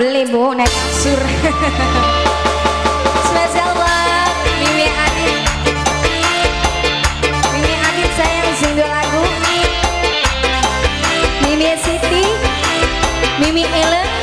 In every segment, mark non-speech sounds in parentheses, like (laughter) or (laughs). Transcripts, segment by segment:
beli bu naik kasur. (laughs) Spesial buat Mimi Adit. Mimi Adit sayang single lagu. Mimi Siti. Mimi Ellen.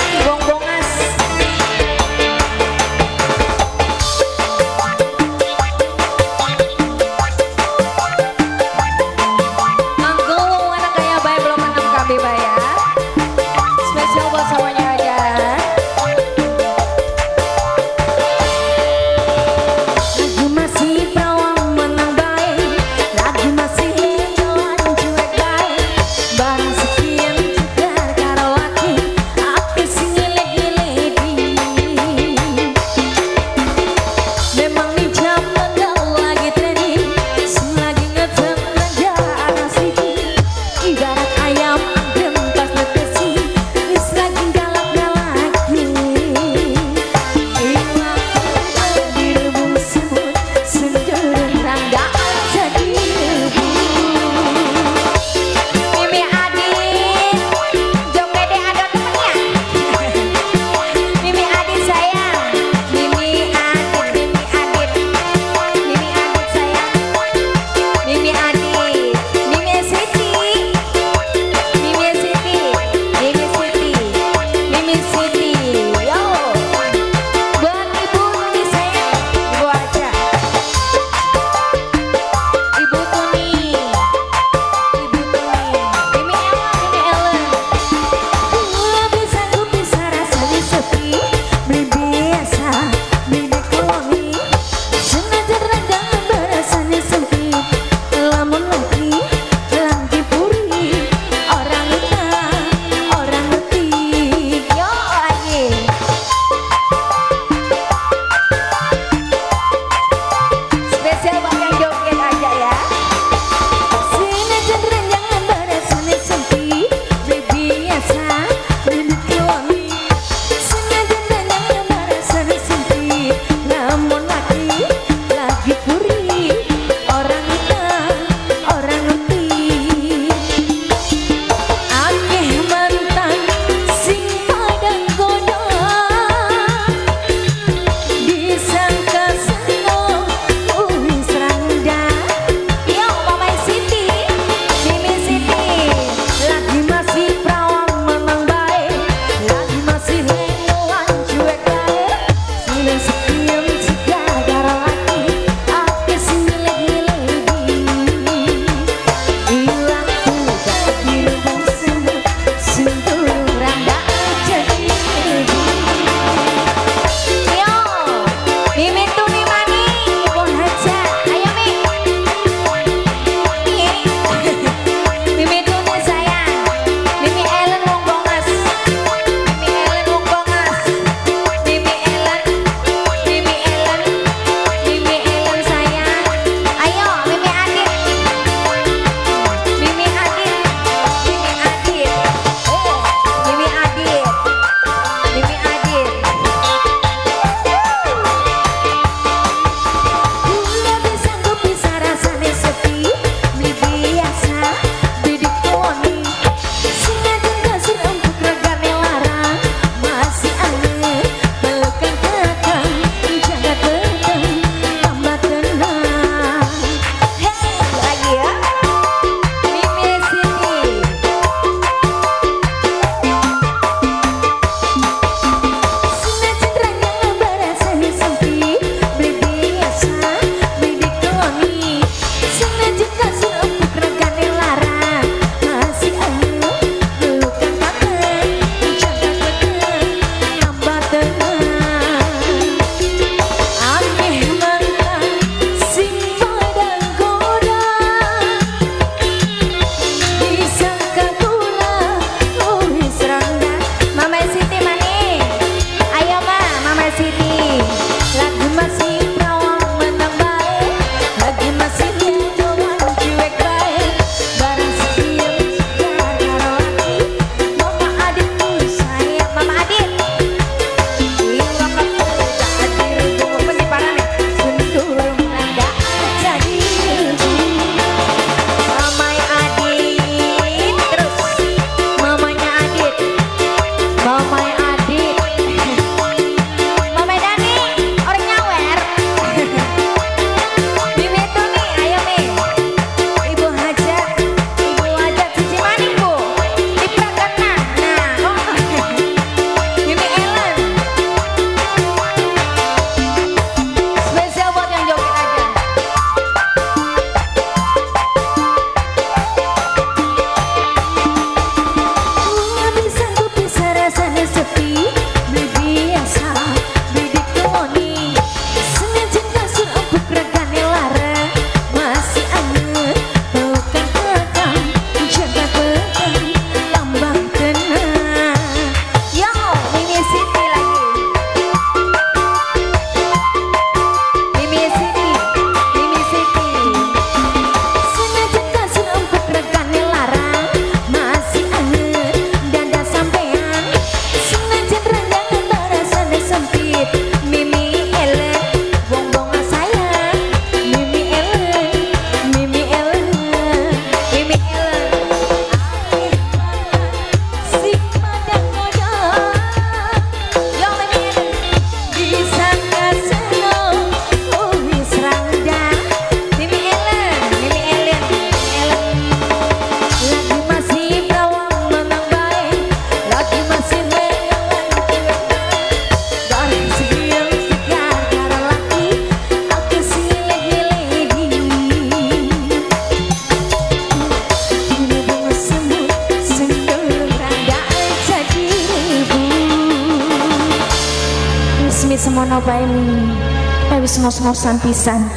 Bae ini. Wis ngos-ngosan pisan.